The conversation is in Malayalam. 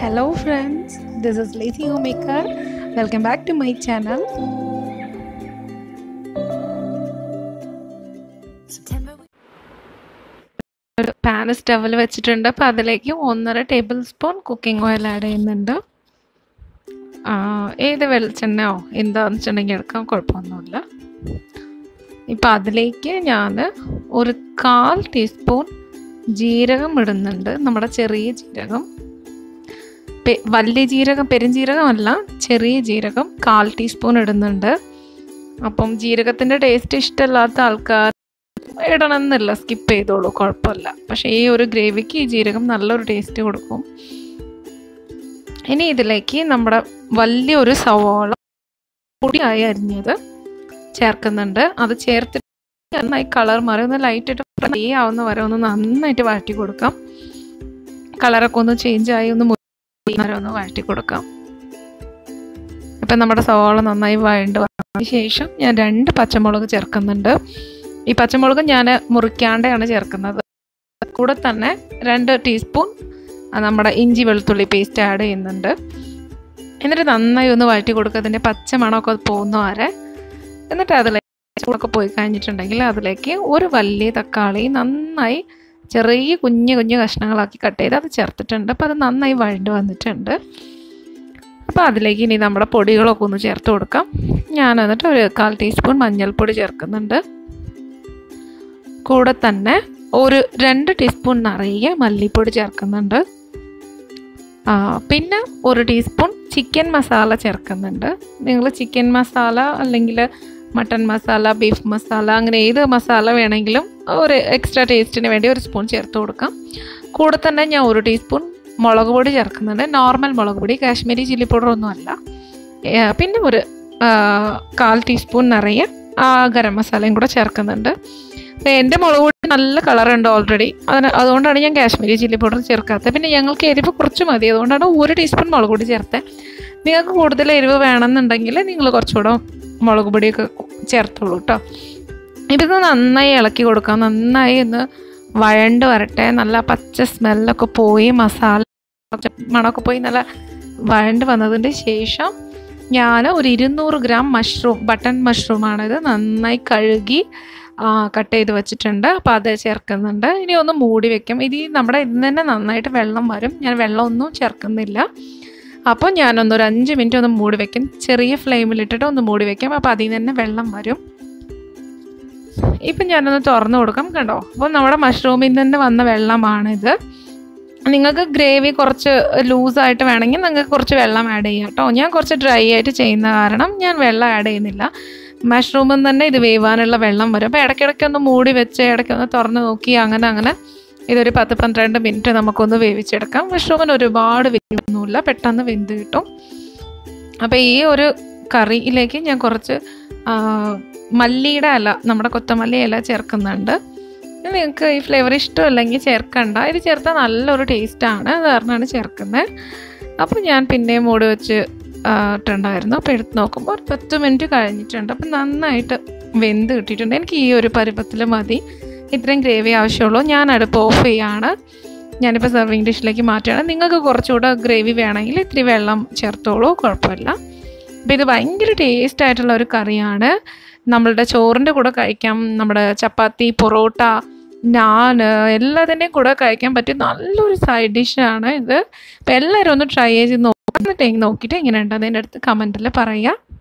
Hello this is lazy Lazy maker welcome back to my channel pan സ്റ്റവിൽ വെച്ചിട്ടുണ്ട്. അപ്പോൾ അതിലേക്ക് ഒന്നര tablespoon cooking oil add ചെയ്യുന്നുണ്ട്. ഏത് വെളിച്ചെണ്ണയോ എന്താണെന്ന് വെച്ചിട്ടുണ്ടെങ്കിൽ എടുക്കാം കുഴപ്പമൊന്നുമില്ല. ഇപ്പം അതിലേക്ക് ഞാൻ ഒരു കാൽ ടീസ്പൂൺ ജീരകം ഇടുന്നുണ്ട്. നമ്മുടെ ചെറിയ ജീരകം. വലിയ ജീരകം പെരുംജീരകമല്ല ചെറിയ ജീരകം കാൽ ടീസ്പൂൺ ഇടുന്നുണ്ട്. അപ്പം ജീരകത്തിന്റെ ടേസ്റ്റ് ഇഷ്ടമല്ലാത്ത ആൾക്കാർ ഇടണമെന്നില്ല സ്കിപ്പ് ചെയ്തോളൂ കുഴപ്പമില്ല. പക്ഷേ ഈ ഒരു ഗ്രേവിക്ക് ഈ ജീരകം നല്ലൊരു ടേസ്റ്റ് കൊടുക്കും. ഇനി ഇതിലേക്ക് നമ്മുടെ വലിയൊരു സവാള പൊടിയായി അരിഞ്ഞത് ചേർക്കുന്നുണ്ട്. അത് ചേർത്തിട്ട് നന്നായി കളർ മാറി ഒന്ന് ലൈറ്റായിട്ട് ഫ്രൈ ആവുന്ന വരെ ഒന്ന് നന്നായിട്ട് വഴറ്റി കൊടുക്കാം. കളറൊക്കെ ഒന്ന് ചേഞ്ച് ആയി ഒന്ന് നേരം ഒന്ന് വഴറ്റി കൊടുക്കാം ഇപ്പം നമ്മുടെ സവാള നന്നായി വഴണ്ട് വന്നതിന് ശേഷം ഞാൻ രണ്ട് പച്ചമുളക് ചേർക്കുന്നുണ്ട്. ഈ പച്ചമുളക് ഞാൻ മുറിക്കാണ്ടാണ് ചേർക്കുന്നത്. കൂടെ തന്നെ രണ്ട് ടീസ്പൂൺ നമ്മുടെ ഇഞ്ചി വെളുത്തുള്ളി പേസ്റ്റ് ആഡ് ചെയ്യുന്നുണ്ട്. എന്നിട്ട് നന്നായി ഒന്ന് വഴറ്റി കൊടുക്കുക അതിന്റെ പച്ച മണമൊക്കെ പോകുന്ന വരെ. എന്നിട്ട് അതിലേക്ക് ചൂടൊക്കെ പോയി കഴിഞ്ഞിട്ടുണ്ടെങ്കിൽ അതിലേക്ക് ഒരു വലിയ തക്കാളി നന്നായി ചെറിയ കുഞ്ഞു കുഞ്ഞു കഷ്ണങ്ങളാക്കി കട്ട് ചെയ്ത് അത് ചേർത്തിട്ടുണ്ട്. അപ്പോൾ അത് നന്നായി വഴണ്ട് വന്നിട്ടുണ്ട്. അപ്പോൾ അതിലേക്ക് ഇനി നമ്മുടെ പൊടികളൊക്കെ ഒന്ന് ചേർത്ത് കൊടുക്കാം. ഞാൻ എന്നിട്ട് ഒരു കാൽ ടീസ്പൂൺ മഞ്ഞൾപ്പൊടി ചേർക്കുന്നുണ്ട്. കൂടെ തന്നെ ഒരു രണ്ട് ടീസ്പൂൺ നിറയെ മല്ലിപ്പൊടി ചേർക്കുന്നുണ്ട്. പിന്നെ ഒരു ടീസ്പൂൺ ചിക്കൻ മസാല ചേർക്കുന്നുണ്ട്. നിങ്ങൾ ചിക്കൻ മസാല അല്ലെങ്കിൽ മട്ടൺ മസാല ബീഫ് മസാല അങ്ങനെ ഏത് മസാല വേണമെങ്കിലും ഒരു എക്സ്ട്രാ ടേസ്റ്റിന് വേണ്ടി ഒരു സ്പൂൺ ചേർത്ത് കൊടുക്കാം. കൂടെ തന്നെ ഞാൻ ഒരു ടീസ്പൂൺ മുളക് പൊടി ചേർക്കുന്നുണ്ട്. നോർമൽ മുളക് പൊടി കാശ്മീരി ചില്ലി പൗഡർ ഒന്നുമല്ല പിന്നെ ഒരു കാൽ ടീസ്പൂൺ നിറയെ ഗരം മസാലയും കൂടെ ചേർക്കുന്നുണ്ട്. എന്റെ മുളക് പൊടി നല്ല കളറുണ്ട് ഓൾറെഡി അതിന് അതുകൊണ്ടാണ് ഞാൻ കാശ്മീരി ചില്ലി പൗഡർ ചേർക്കാത്തത്. പിന്നെ ഞങ്ങൾക്ക് എരിവ് കുറച്ച് മതി. അതുകൊണ്ടാണ് ഒരു ടീസ്പൂൺ മുളക് പൊടി ചേർത്തത് നിങ്ങൾക്ക് കൂടുതൽ എരിവ് വേണമെന്നുണ്ടെങ്കിൽ നിങ്ങൾ കുറച്ചുകൂടെ മുളക് പൊടിയൊക്കെ ചേർത്തോളൂ കേട്ടോ ഇത് നന്നായി ഇളക്കി കൊടുക്കാം. നന്നായി ഒന്ന് വഴണ്ട് വരട്ടെ. നല്ല പച്ച സ്മെല്ലൊക്കെ പോയി. മസാല മണമൊക്കെ പോയി നല്ല വഴണ്ട് വന്നതിന് ശേഷം ഞാൻ ഒരു ഇരുന്നൂറ് ഗ്രാം മഷ്റൂം ബട്ടൺ മഷ്റൂമാണിത് നന്നായി കഴുകി കട്ട് ചെയ്ത് വെച്ചിട്ടുണ്ട്. അപ്പോൾ അത് ചേർക്കുന്നുണ്ട്. ഇനി ഒന്ന് മൂടി വെക്കും. ഇത് നമ്മുടെ ഇതിൽ തന്നെ നന്നായിട്ട് വെള്ളം വരും. ഞാൻ വെള്ളമൊന്നും ചേർക്കുന്നില്ല. അപ്പോൾ ഞാനൊന്നൊരു അഞ്ച് മിനിറ്റ് ഒന്ന് മൂടി വെക്കും. ചെറിയ ഫ്ലെയിമിലിട്ടിട്ട് ഒന്ന് മൂടി വെക്കാം. അപ്പോൾ അതിൽ നിന്ന് തന്നെ വെള്ളം വരും. ഇപ്പം ഞാനൊന്ന് തുറന്നു കൊടുക്കാം കണ്ടോ? അപ്പോൾ നമ്മുടെ മഷ്റൂമിൽ നിന്ന് വന്ന വെള്ളമാണിത്. നിങ്ങൾക്ക് ഗ്രേവി കുറച്ച് ലൂസായിട്ട് വേണമെങ്കിൽ നിങ്ങൾക്ക് കുറച്ച് വെള്ളം ആഡ് ചെയ്യാം കേട്ടോ. ഞാൻ കുറച്ച് ഡ്രൈ ആയിട്ട് ചെയ്യുന്ന കാരണം ഞാൻ വെള്ളം ആഡ് ചെയ്യുന്നില്ല. മഷ്റൂമിൽ തന്നെ ഇത് വേവാനുള്ള വെള്ളം വരും. അപ്പോൾ ഇടയ്ക്കിടയ്ക്ക് ഒന്ന് മൂടി വെച്ച് ഇടയ്ക്ക് ഒന്ന് തുറന്ന് നോക്കി അങ്ങനെ അങ്ങനെ. ഇതൊരു പത്ത് പന്ത്രണ്ട് മിനിറ്റ് നമുക്കൊന്ന് വേവിച്ചെടുക്കാം. മഷ്റൂമിന് ഒരുപാട് വേവൊന്നുമില്ല പെട്ടെന്ന് വെന്ത് കിട്ടും. അപ്പോൾ ഈ ഒരു കറിയിലേക്ക് ഞാൻ കുറച്ച് മല്ലിയുടെ ഇല നമ്മുടെ കൊത്തമല്ലി ഇല ചേർക്കുന്നുണ്ട്. നിങ്ങൾക്ക് ഈ ഫ്ലേവർ ഇഷ്ടമല്ലെങ്കിൽ ചേർക്കണ്ട. ഇത് ചേർത്താൽ നല്ലൊരു ടേസ്റ്റാണ് അത് കാരണമാണ് ചേർക്കുന്നത് അപ്പോൾ ഞാൻ പിന്നെയും മൂടി വെച്ച് ഇട്ടുണ്ടായിരുന്നു അപ്പോൾ എടുത്ത് നോക്കുമ്പോൾ ഒരു പത്ത് മിനിറ്റ് കഴിഞ്ഞിട്ടുണ്ട്. അപ്പം നന്നായിട്ട് വെന്ത് കിട്ടിയിട്ടുണ്ട്. എനിക്ക് ഈ ഒരു പരുവത്തിൽ മതി. ഇത്രയും ഗ്രേവി ആവശ്യമുള്ളൂ. ഞാൻ അടുപ്പ് ഓഫ് ചെയ്യാണ് ഞാനിപ്പോൾ സെർവിങ് ഡിഷിലേക്ക് മാറ്റുകയാണ്. നിങ്ങൾക്ക് കുറച്ചുകൂടെ ഗ്രേവി വേണമെങ്കിൽ ഇത്തിരി വെള്ളം ചേർത്തോളൂ. കുഴപ്പമില്ല. അപ്പോൾ ഇത് ഭയങ്കര ടേസ്റ്റ് ആയിട്ടുള്ള ഒരു കറിയാണ്. നമ്മളുടെ ചോറിന്റെ കൂടെ കഴിക്കാം. നമ്മുടെ ചപ്പാത്തി പൊറോട്ട നാൻ എല്ലാത്തിന്റെയും കൂടെ കഴിക്കാൻ പറ്റിയ നല്ലൊരു സൈഡ് ഡിഷാണ് ഇത്. അപ്പോൾ എല്ലാവരും ഒന്ന് ട്രൈ ചെയ്ത് നോക്കിയിട്ട് നോക്കിയിട്ട് എങ്ങനെയുണ്ട്? അതിന്റെ അടുത്ത് കമന്റിൽ പറയുക